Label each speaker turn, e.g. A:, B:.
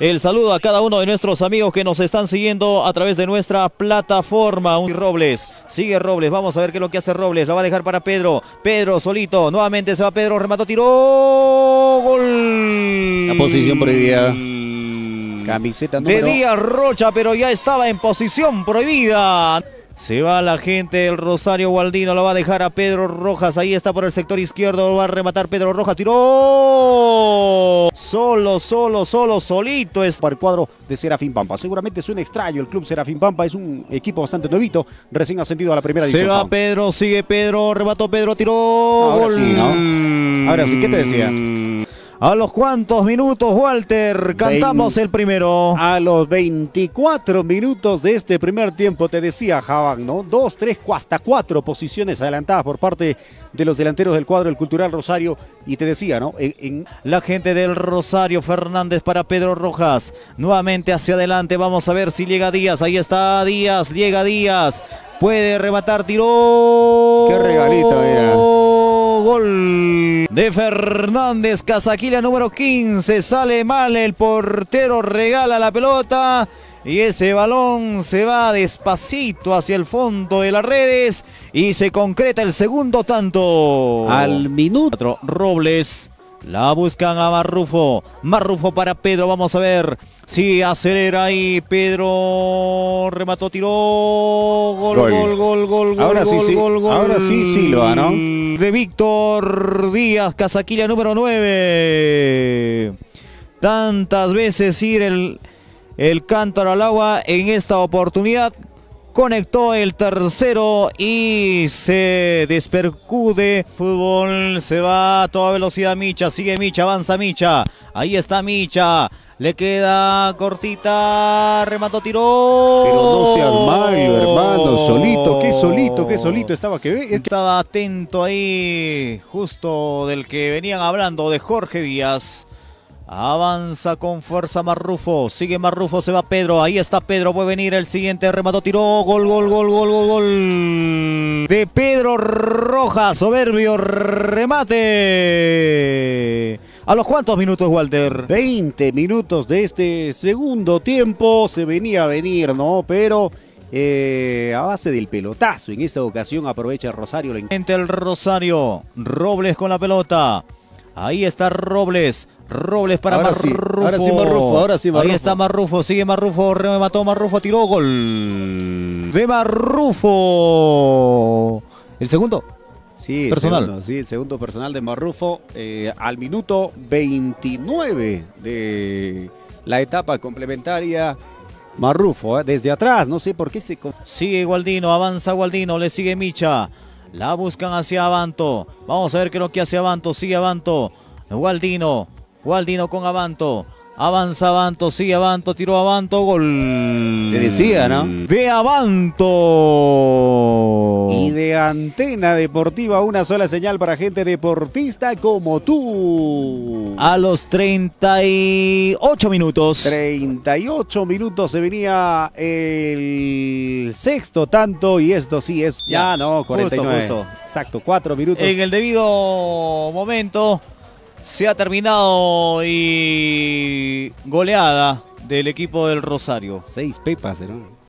A: el saludo a cada uno de nuestros amigos que nos están siguiendo a través de nuestra plataforma. Robles, sigue Robles, vamos a ver qué es lo que hace Robles, la va a dejar para Pedro, Pedro solito, nuevamente se va Pedro, remató, tiró, gol.
B: La posición prohibida. Camiseta número...
A: De Díaz Rocha, pero ya estaba en posición prohibida. Se va la gente del Rosario Gualdino, lo va a dejar a Pedro Rojas. Ahí está por el sector izquierdo, lo va a rematar Pedro Rojas. Tiró. Solo, solo, solo, solito. Es
B: para el cuadro de Serafín Pampa. Seguramente suena extraño. El club Serafín Pampa es un equipo bastante nuevito, recién ascendido a la primera división.
A: Se va Pedro, sigue Pedro, remató Pedro, tiró.
B: Ahora sí, ¿no? Ahora sí, ¿qué te decía?
A: ¿A los cuantos minutos, Walter? Cantamos el primero.
B: A los 24 minutos de este primer tiempo, te decía Javán, ¿no? Dos, tres, hasta cuatro posiciones adelantadas por parte de los delanteros del cuadro del Cultural Rosario. Y te decía, ¿no? En,
A: La gente del Rosario Fernández para Pedro Rojas. Nuevamente hacia adelante. Vamos a ver si llega Díaz. Ahí está Díaz. Llega Díaz. Puede rematar. Tiró.
B: Qué regalito, mira.
A: Gol de Fernández, Casaquila número 15, sale mal el portero, regala la pelota y ese balón se va despacito hacia el fondo de las redes y se concreta el segundo tanto.
B: Al minuto.
A: Robles. La buscan a Marrufo. Marrufo para Pedro. Vamos a ver si acelera ahí. Pedro remató, tiró. Gol, gol, gol, gol,
B: Ahora
A: gol,
B: sí, sí.
A: gol, gol.
B: Ahora sí, sí lo ganó.
A: De Víctor Díaz, Casaquilla número 9. Tantas veces ir el, el cántaro al agua en esta oportunidad conectó el tercero y se despercude. Fútbol se va a toda velocidad Micha, sigue Micha, avanza Micha. Ahí está Micha. Le queda cortita, remató, tiró.
B: Pero no seas malo, hermano, solito, qué solito, qué solito estaba que.
A: Estaba atento ahí, justo del que venían hablando, de Jorge Díaz. Avanza con fuerza Marrufo. Sigue Marrufo, se va Pedro. Ahí está Pedro. Puede venir el siguiente. Remató, tiró. Gol, gol, gol, gol, gol, gol. De Pedro Rojas. Soberbio remate. ¿A los cuántos minutos, Walter?
B: 20 minutos de este segundo tiempo. Se venía a venir, ¿no? Pero eh, a base del pelotazo. En esta ocasión aprovecha Rosario. La...
A: El Rosario. Robles con la pelota. Ahí está Robles. Robles para
B: ahora
A: Marrufo.
B: Sí, ahora sí Marrufo, ahora sí Marrufo.
A: Ahí está Marrufo, sigue Marrufo, remató Marrufo, tiró gol de Marrufo. El segundo.
B: Sí,
A: personal.
B: Segundo, sí, el segundo personal de Marrufo eh, al minuto 29 de la etapa complementaria. Marrufo, eh, desde atrás, no sé por qué se...
A: Sigue Gualdino, avanza Gualdino, le sigue Micha. La buscan hacia Avanto. Vamos a ver qué es lo que hace Avanto. Sigue Avanto. Gualdino. Gualdino con Avanto. Avanza Avanto, sigue Avanto, tiró Avanto, gol.
B: Te decía, ¿no?
A: De Avanto.
B: Y de Antena Deportiva, una sola señal para gente deportista como tú.
A: A los 38 minutos.
B: 38 minutos se venía el sexto tanto y esto sí es ya, no, 49.
A: Justo, justo.
B: Exacto, cuatro minutos.
A: En el debido momento se ha terminado y goleada del equipo del Rosario.
B: Seis pepas, ¿no?